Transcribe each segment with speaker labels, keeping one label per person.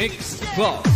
Speaker 1: Mix Club.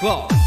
Speaker 1: Mix